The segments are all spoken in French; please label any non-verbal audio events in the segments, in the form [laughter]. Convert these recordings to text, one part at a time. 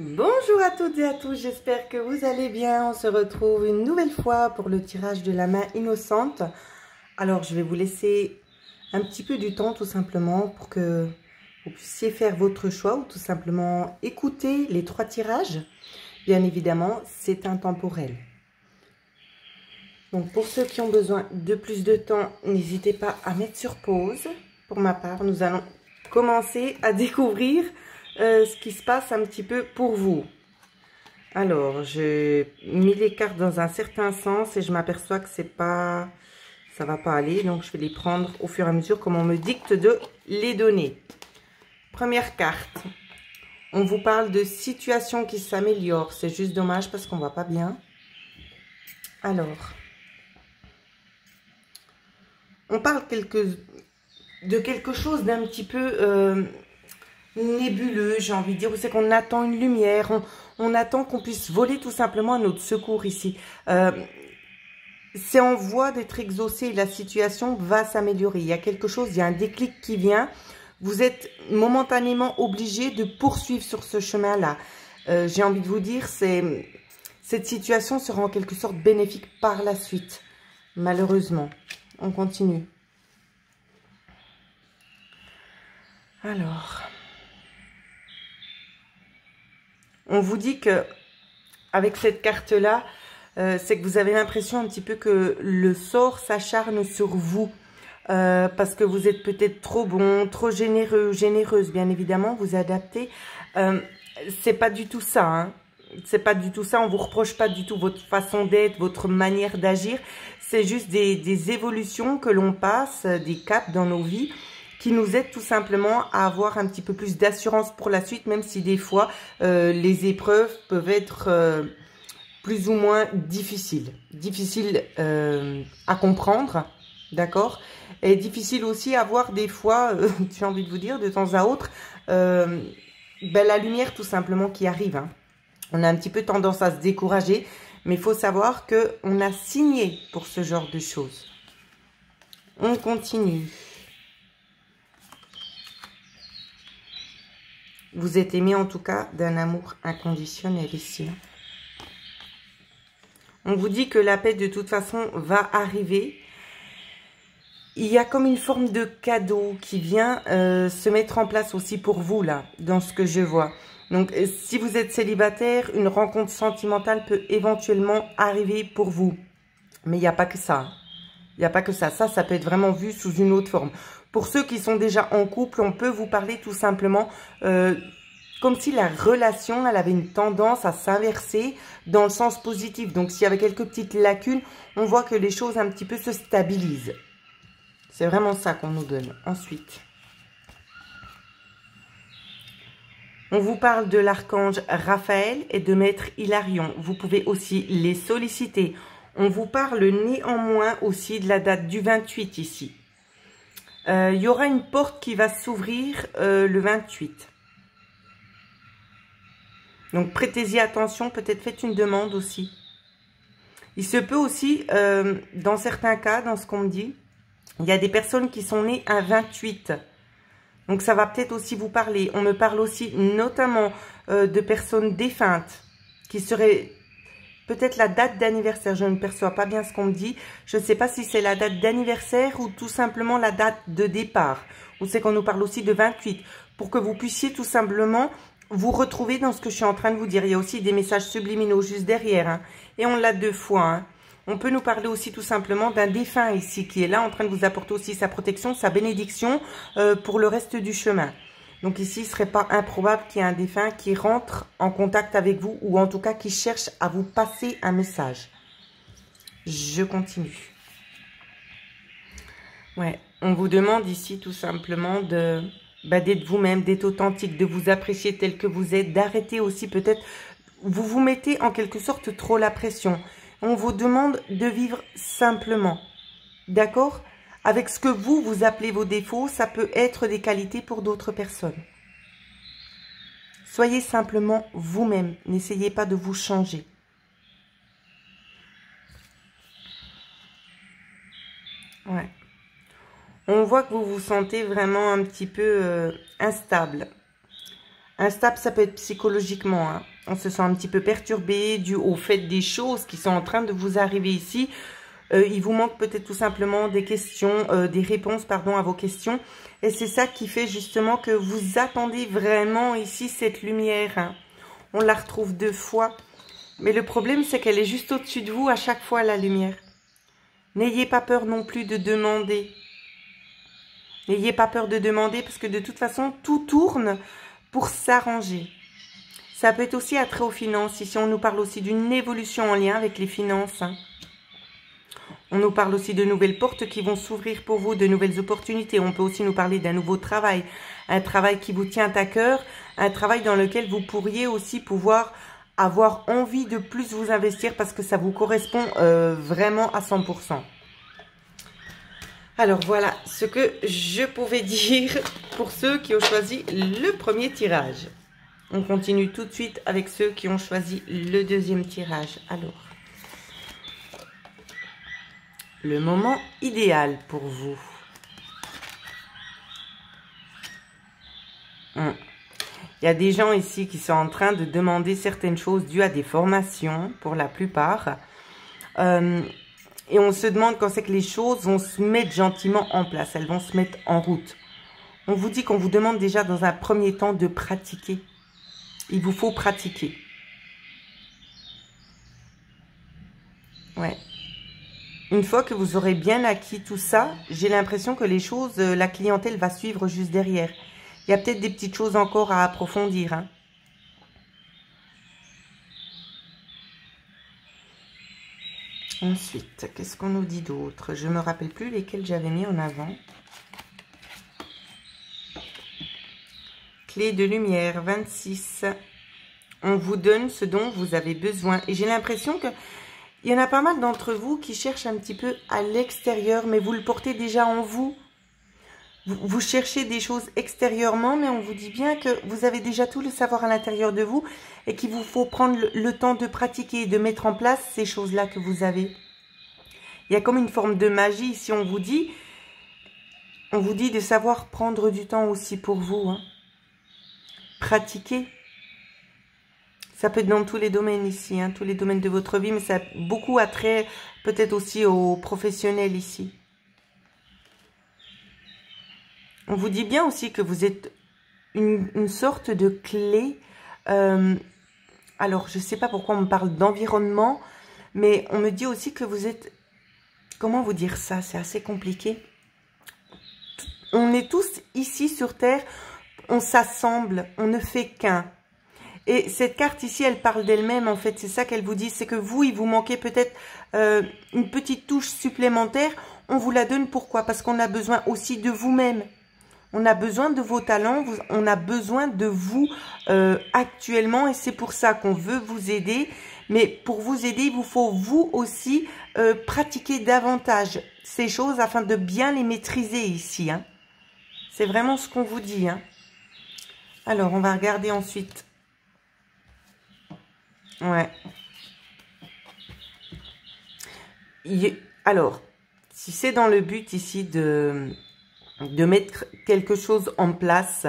Bonjour à toutes et à tous, j'espère que vous allez bien. On se retrouve une nouvelle fois pour le tirage de la main innocente. Alors, je vais vous laisser un petit peu du temps tout simplement pour que vous puissiez faire votre choix ou tout simplement écouter les trois tirages. Bien évidemment, c'est intemporel. Donc, pour ceux qui ont besoin de plus de temps, n'hésitez pas à mettre sur pause. Pour ma part, nous allons commencer à découvrir euh, ce qui se passe un petit peu pour vous. Alors, j'ai mis les cartes dans un certain sens et je m'aperçois que c'est pas, ça va pas aller. Donc, je vais les prendre au fur et à mesure comme on me dicte de les donner. Première carte. On vous parle de situation qui s'améliore. C'est juste dommage parce qu'on va pas bien. Alors, on parle de quelque chose d'un petit peu... Euh, nébuleux, j'ai envie de dire. C'est qu'on attend une lumière, on, attend qu'on puisse voler tout simplement à notre secours ici. Euh, c'est en voie d'être exaucé, la situation va s'améliorer. Il y a quelque chose, il y a un déclic qui vient. Vous êtes momentanément obligé de poursuivre sur ce chemin-là. Euh, j'ai envie de vous dire, c'est cette situation sera en quelque sorte bénéfique par la suite. Malheureusement. On continue. Alors... on vous dit que avec cette carte-là, euh, c'est que vous avez l'impression un petit peu que le sort s'acharne sur vous. Euh, parce que vous êtes peut-être trop bon, trop généreux, généreuse, bien évidemment, vous adaptez. Euh, c'est pas du tout ça, hein. C'est pas du tout ça, on vous reproche pas du tout votre façon d'être, votre manière d'agir. C'est juste des, des évolutions que l'on passe, des caps dans nos vies qui nous aide tout simplement à avoir un petit peu plus d'assurance pour la suite, même si des fois euh, les épreuves peuvent être euh, plus ou moins difficiles. Difficiles euh, à comprendre, d'accord? Et difficile aussi à voir des fois, [laughs] j'ai envie de vous dire, de temps à autre, ben, la lumière tout simplement qui arrive. Hein. On a un petit peu tendance à se décourager, mais il faut savoir qu'on a signé pour ce genre de choses. On continue. Vous êtes aimé en tout cas d'un amour inconditionnel ici. On vous dit que la paix de toute façon va arriver. Il y a comme une forme de cadeau qui vient euh, se mettre en place aussi pour vous là, dans ce que je vois. Donc euh, si vous êtes célibataire, une rencontre sentimentale peut éventuellement arriver pour vous. Mais il n'y a pas que ça. Il n'y a pas que ça. Ça, ça peut être vraiment vu sous une autre forme. Pour ceux qui sont déjà en couple, on peut vous parler tout simplement euh, comme si la relation, elle avait une tendance à s'inverser dans le sens positif. Donc, s'il y avait quelques petites lacunes, on voit que les choses un petit peu se stabilisent. C'est vraiment ça qu'on nous donne. Ensuite, on vous parle de l'archange Raphaël et de maître Hilarion. Vous pouvez aussi les solliciter. On vous parle néanmoins aussi de la date du 28 ici. Euh, il y aura une porte qui va s'ouvrir euh, le 28. Donc, prêtez-y attention. Peut-être faites une demande aussi. Il se peut aussi, euh, dans certains cas, dans ce qu'on me dit, il y a des personnes qui sont nées à 28. Donc, ça va peut-être aussi vous parler. On me parle aussi notamment de personnes défuntes qui seraient peut-être la date d'anniversaire. Je ne perçois pas bien ce qu'on me dit. Je ne sais pas si c'est la date d'anniversaire ou tout simplement la date de départ. Ou c'est qu'on nous parle aussi de 28. Pour que vous puissiez tout simplement vous retrouver dans ce que je suis en train de vous dire. Il y a aussi des messages subliminaux juste derrière. Hein. Et on l'a deux fois. Hein. On peut nous parler aussi tout simplement d'un défunt ici qui est là en train de vous apporter aussi sa protection, sa bénédiction euh, pour le reste du chemin. Donc ici, il ne serait pas improbable qu'il y ait un défunt qui rentre en contact avec vous ou en tout cas qui cherche à vous passer un message. Je continue. Ouais, on vous demande ici tout simplement de bah, d'être vous-même, d'être authentique, de vous apprécier tel que vous êtes, d'arrêter aussi peut-être, vous vous mettez en quelque sorte trop la pression. On vous demande de vivre simplement, d'accord? Avec ce que vous, vous appelez vos défauts, ça peut être des qualités pour d'autres personnes. Soyez simplement vous-même. N'essayez pas de vous changer. Ouais. On voit que vous vous sentez vraiment un petit peu euh, instable. Instable, ça peut être psychologiquement. Hein. On se sent un petit peu perturbé dû au fait des choses qui sont en train de vous arriver ici. Euh, il vous manque peut-être tout simplement des questions, euh, des réponses, pardon, à vos questions. Et c'est ça qui fait justement que vous attendez vraiment ici cette lumière. Hein. On la retrouve deux fois. Mais le problème, c'est qu'elle est juste au-dessus de vous à chaque fois, la lumière. N'ayez pas peur non plus de demander. N'ayez pas peur de demander parce que de toute façon, tout tourne pour s'arranger. Ça peut être aussi attrait aux finances. Ici, on nous parle aussi d'une évolution en lien avec les finances. Hein. On nous parle aussi de nouvelles portes qui vont s'ouvrir pour vous, de nouvelles opportunités. On peut aussi nous parler d'un nouveau travail, un travail qui vous tient à cœur, un travail dans lequel vous pourriez aussi pouvoir avoir envie de plus vous investir parce que ça vous correspond euh, vraiment à 100%. Alors voilà ce que je pouvais [laughs] dire pour ceux qui ont choisi le premier tirage. On continue tout de suite avec ceux qui ont choisi le deuxième tirage. Alors, le moment idéal pour vous. Hum. Il y a des gens ici qui sont en train de demander certaines choses dues à des formations, pour la plupart. Euh, et on se demande quand c'est que les choses vont se mettre gentiment en place, elles vont se mettre en route. On vous dit qu'on vous demande déjà dans un premier temps de pratiquer. Il vous faut pratiquer. Ouais. Une fois que vous aurez bien acquis tout ça, j'ai l'impression que les choses, euh, la clientèle va suivre juste derrière. Il y a peut-être des petites choses encore à approfondir. Hein. Ensuite, qu'est-ce qu'on nous dit d'autre? Je ne me rappelle plus lesquels j'avais mis en avant. Clé de lumière, 26. On vous donne ce dont vous avez besoin. Et j'ai l'impression que il y en a pas mal d'entre vous qui cherchent un petit peu à l'extérieur, mais vous le portez déjà en vous vous, cherchez des choses extérieurement, mais on vous dit bien que vous avez déjà tout le savoir à l'intérieur de vous et qu'il vous faut prendre le, temps de pratiquer et de mettre en place ces choses-là que vous avez. Il y a comme une forme de magie si on vous dit, on vous dit de savoir prendre du temps aussi pour vous. Hein. Pratiquer. Ça peut être dans tous les domaines ici, hein, tous les domaines de votre vie, mais ça a beaucoup attrait peut-être aussi aux professionnels ici. On vous dit bien aussi que vous êtes une, sorte de clé. Euh, alors, je ne sais pas pourquoi on me parle d'environnement, mais on me dit aussi que vous êtes... Comment vous dire ça C'est assez compliqué. On est tous ici sur Terre, on s'assemble, on ne fait qu'un. Et cette carte ici, elle parle d'elle-même, en fait. C'est ça qu'elle vous dit. C'est que vous, il vous manquait peut-être euh, une petite touche supplémentaire. On vous la donne pourquoi? Parce qu'on a besoin aussi de vous-même. On a besoin de vos talents, on a besoin de vous euh, actuellement et c'est pour ça qu'on veut vous aider. Mais pour vous aider, il vous faut vous aussi euh, pratiquer davantage ces choses afin de bien les maîtriser ici. Hein. C'est vraiment ce qu'on vous dit. Hein. Alors, on va regarder ensuite. Ouais. Alors, si c'est dans le but ici de de mettre quelque chose en place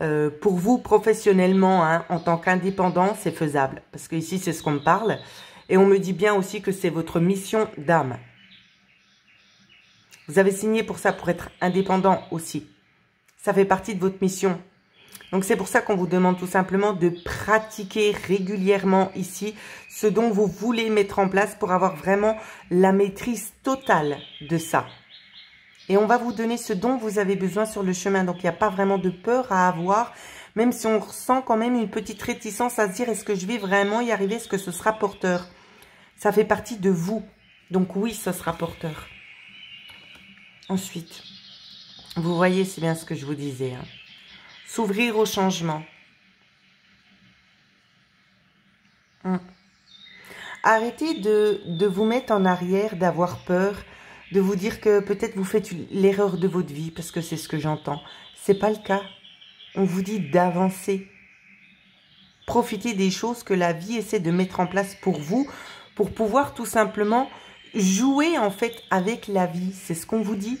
euh, pour vous professionnellement, hein, en tant qu'indépendant, c'est faisable. Parce que ici, c'est ce qu'on me parle. Et on me dit bien aussi que c'est votre mission d'âme. Vous avez signé pour ça, pour être indépendant aussi. Ça fait partie de votre mission. Donc c'est pour ça qu'on vous demande tout simplement de pratiquer régulièrement ici ce dont vous voulez mettre en place pour avoir vraiment la maîtrise totale de ça. Et on va vous donner ce dont vous avez besoin sur le chemin. Donc, il n'y a pas vraiment de peur à avoir. Même si on ressent quand même une petite réticence à se dire, est-ce que je vais vraiment y arriver? Est-ce que ce sera porteur? Ça fait partie de vous. Donc oui, ce sera porteur. Ensuite, vous voyez, c'est bien ce que je vous disais. Hein. S'ouvrir au changement. Hum. Arrêtez de, de vous mettre en arrière, d'avoir peur de vous dire que peut-être vous faites l'erreur de votre vie, parce que c'est ce que j'entends. C'est pas le cas. On vous dit d'avancer. Profitez des choses que la vie essaie de mettre en place pour vous, pour pouvoir tout simplement jouer en fait avec la vie. C'est ce qu'on vous dit.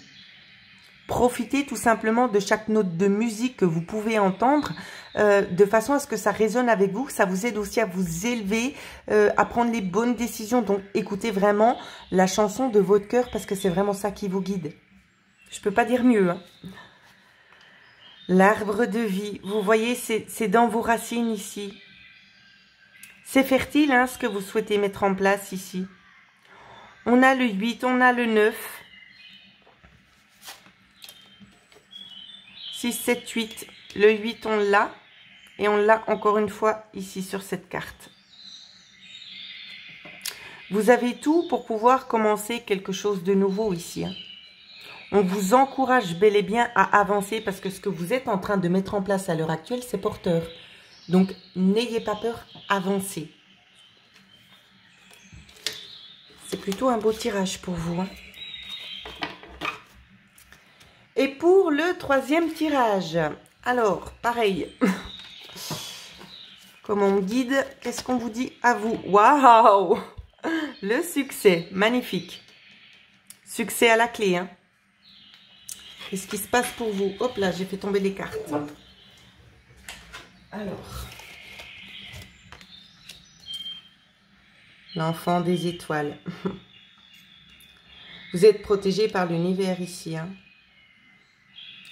Profitez tout simplement de chaque note de musique que vous pouvez entendre euh, de façon à ce que ça résonne avec vous, que ça vous aide aussi à vous élever, euh, à prendre les bonnes décisions. Donc écoutez vraiment la chanson de votre cœur parce que c'est vraiment ça qui vous guide. Je peux pas dire mieux. Hein. L'arbre de vie, vous voyez, c'est dans vos racines ici. C'est fertile hein, ce que vous souhaitez mettre en place ici. On a le 8, on a le 9. 6, 7, 8. Le 8, on l'a. Et on l'a encore une fois ici sur cette carte. Vous avez tout pour pouvoir commencer quelque chose de nouveau ici. Hein. On vous encourage bel et bien à avancer parce que ce que vous êtes en train de mettre en place à l'heure actuelle, c'est porteur. Donc, n'ayez pas peur, avancez. C'est plutôt un beau tirage pour vous. Hein. Et pour le troisième tirage, alors, pareil. Comme on guide, qu'est-ce qu'on vous dit à vous Waouh Le succès, magnifique. Succès à la clé. Hein. Qu'est-ce qui se passe pour vous Hop là, j'ai fait tomber les cartes. Alors. L'enfant des étoiles. [laughs] Vous êtes protégé par l'univers ici. Hein.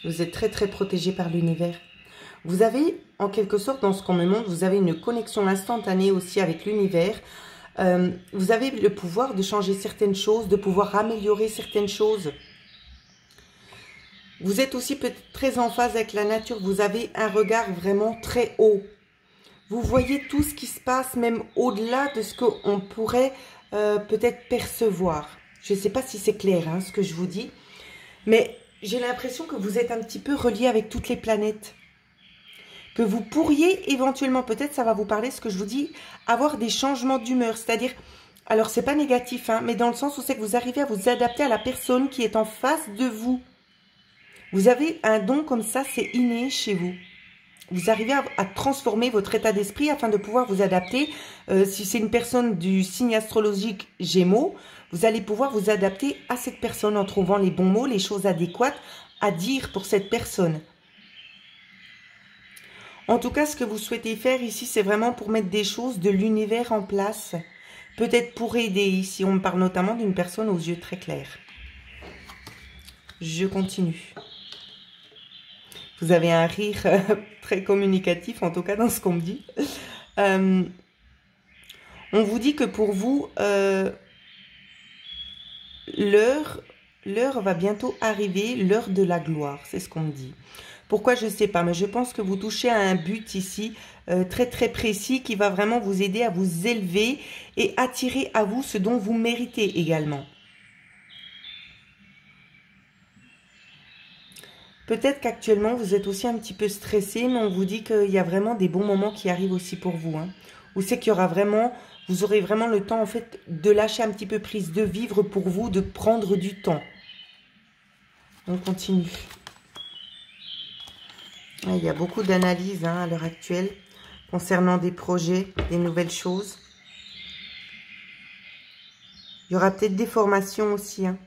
Vous êtes très très protégé par l'univers. Vous avez, en quelque sorte, dans ce qu'on me montre, vous avez une connexion instantanée aussi avec l'univers. Euh, vous avez le pouvoir de changer certaines choses, de pouvoir améliorer certaines choses. Vous êtes aussi peut-être très en phase avec la nature. Vous avez un regard vraiment très haut. Vous voyez tout ce qui se passe, même au-delà de ce qu'on pourrait euh, peut-être percevoir. Je ne sais pas si c'est clair hein, ce que je vous dis, mais j'ai l'impression que vous êtes un petit peu relié avec toutes les planètes. Que vous pourriez éventuellement, peut-être ça va vous parler ce que je vous dis, avoir des changements d'humeur. C'est-à-dire, alors c'est pas négatif, hein, mais dans le sens où c'est que vous arrivez à vous adapter à la personne qui est en face de vous. Vous avez un don comme ça, c'est inné chez vous. Vous arrivez à, transformer votre état d'esprit afin de pouvoir vous adapter. Euh, si c'est une personne du signe astrologique Gémeaux, vous allez pouvoir vous adapter à cette personne en trouvant les bons mots, les choses adéquates à dire pour cette personne. En tout cas, ce que vous souhaitez faire ici, c'est vraiment pour mettre des choses de l'univers en place. Peut-être pour aider ici. On parle notamment d'une personne aux yeux très clairs. Je continue. Vous avez un rire euh, [laughs] très communicatif, en tout cas dans ce qu'on me dit. Euh, on vous dit que pour vous, euh, l'heure l'heure va bientôt arriver, l'heure de la gloire, c'est ce qu'on me dit. Pourquoi je ne sais pas, mais je pense que vous touchez à un but ici très très précis qui va vraiment vous aider à vous élever et attirer à vous ce dont vous méritez également. Peut-être qu'actuellement, vous êtes aussi un petit peu stressé, mais on vous dit qu'il y a vraiment des bons moments qui arrivent aussi pour vous. Hein. Ou c'est qu'il y aura vraiment, vous aurez vraiment le temps en fait de lâcher un petit peu prise, de vivre pour vous, de prendre du temps. On continue. Il y a beaucoup d'analyses hein, à l'heure actuelle concernant des projets, des nouvelles choses. Il y aura peut-être des formations aussi. Hein.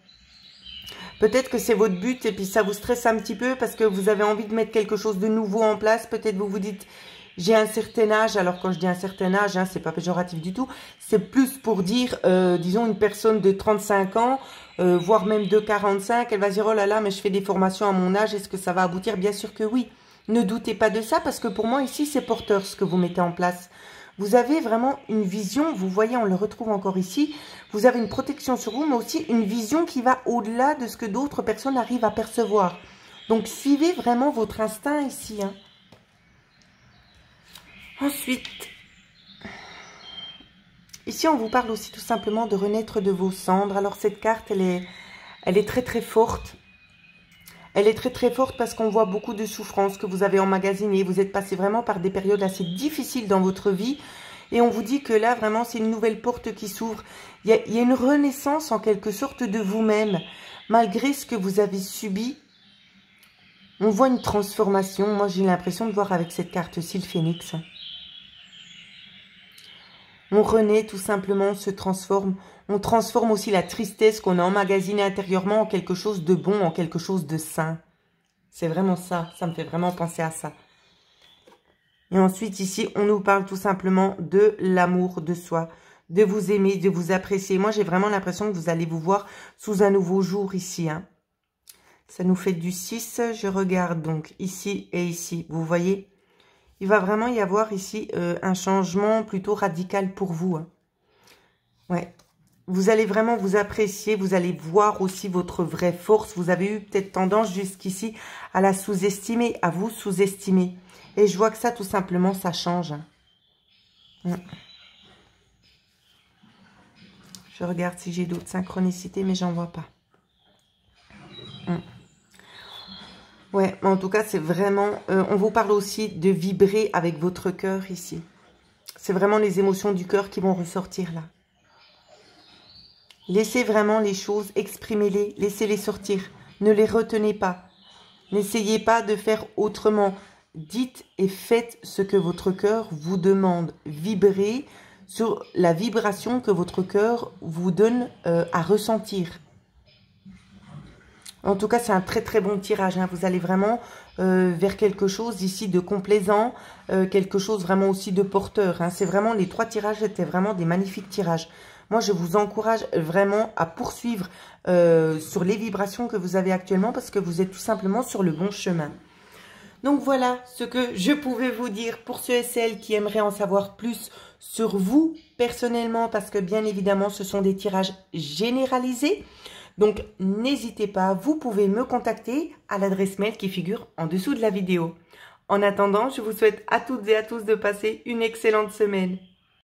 Peut-être que c'est votre but et puis ça vous stresse un petit peu parce que vous avez envie de mettre quelque chose de nouveau en place. Peut-être vous vous dites, j'ai un certain âge. Alors quand je dis un certain âge, hein, c'est pas péjoratif du tout. C'est plus pour dire, euh, disons, une personne de 35 ans, euh, voire même de 45, elle va dire, oh là là, mais je fais des formations à mon âge, est-ce que ça va aboutir? Bien sûr que oui. Ne doutez pas de ça parce que pour moi ici, c'est porteur ce que vous mettez en place. Vous avez vraiment une vision, vous voyez, on le retrouve encore ici, vous avez une protection sur vous, mais aussi une vision qui va au-delà de ce que d'autres personnes arrivent à percevoir. Donc, suivez vraiment votre instinct ici. Hein. Ensuite, ici, on vous parle aussi tout simplement de renaître de vos cendres. Alors, cette carte, elle est, elle est très, très forte. Elle est très très forte parce qu'on voit beaucoup de souffrances que vous avez emmagasinées. Vous êtes passé vraiment par des périodes assez difficiles dans votre vie. Et on vous dit que là, vraiment, c'est une nouvelle porte qui s'ouvre. Il, y, a, une renaissance en quelque sorte de vous-même. Malgré ce que vous avez subi, on voit une transformation. Moi, j'ai l'impression de voir avec cette carte-ci le phénix. On renaît tout simplement, on se transforme. On transforme aussi la tristesse qu'on a emmagasinée intérieurement en quelque chose de bon, en quelque chose de sain. C'est vraiment ça. Ça me fait vraiment penser à ça. Et ensuite, ici, on nous parle tout simplement de l'amour de soi, de vous aimer, de vous apprécier. Moi, j'ai vraiment l'impression que vous allez vous voir sous un nouveau jour ici. Hein. Ça nous fait du 6. Je regarde donc ici et ici. Vous voyez? Il va vraiment y avoir ici euh, un changement plutôt radical pour vous. Hein. Ouais. Vous allez vraiment vous apprécier. Vous allez voir aussi votre vraie force. Vous avez eu peut-être tendance jusqu'ici à la sous-estimer, à vous sous-estimer. Et je vois que ça, tout simplement, ça change. Hein. Je regarde si j'ai d'autres synchronicités, mais j'en vois pas. Ouais, en tout cas, c'est vraiment... Euh, on vous parle aussi de vibrer avec votre cœur ici. C'est vraiment les émotions du cœur qui vont ressortir là. Laissez vraiment les choses, exprimez-les, laissez-les sortir. Ne les retenez pas. N'essayez pas de faire autrement. Dites et faites ce que votre cœur vous demande. Vibrez sur la vibration que votre cœur vous donne euh, à ressentir. En tout cas, c'est un très très bon tirage. Hein. Vous allez vraiment euh, vers quelque chose ici de complaisant, euh, quelque chose vraiment aussi de porteur. Hein. C'est vraiment, les trois tirages étaient vraiment des magnifiques tirages. Moi, je vous encourage vraiment à poursuivre euh, sur les vibrations que vous avez actuellement parce que vous êtes tout simplement sur le bon chemin. Donc voilà ce que je pouvais vous dire pour ceux et celles qui aimeraient en savoir plus sur vous personnellement parce que bien évidemment, ce sont des tirages généralisés. Donc, n'hésitez pas, vous pouvez me contacter à l'adresse mail qui figure en dessous de la vidéo. En attendant, je vous souhaite à toutes et à tous de passer une excellente semaine.